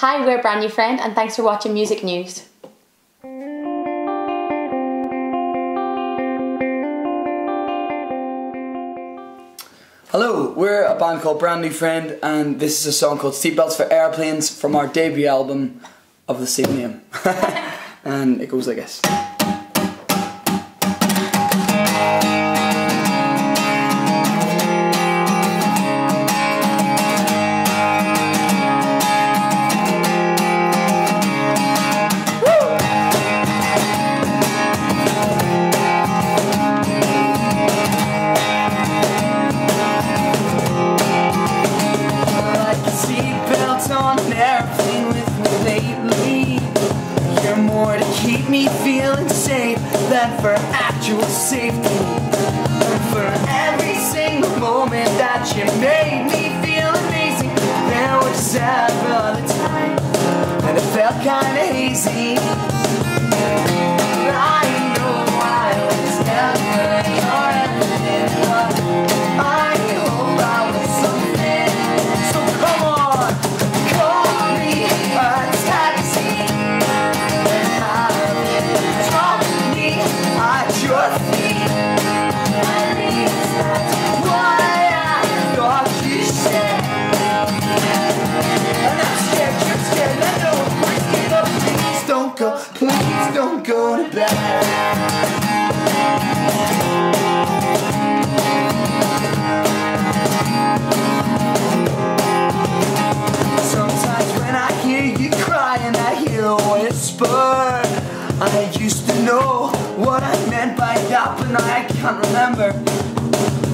Hi, we're Brand New Friend, and thanks for watching Music News. Hello, we're a band called Brand New Friend, and this is a song called Seatbelts for Aeroplanes from our debut album of the same name. and it goes like this. Me feeling safe than for actual safety. For every single moment that you made me feel amazing, there was several other times and it felt kinda hazy. I please don't go to bed. Sometimes when I hear you crying, I hear a whisper. I used to know what I meant by that, but now I can't remember.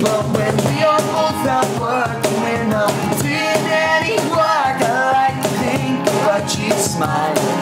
But when we are both at work, we're not doing any work. I like to think about you smile.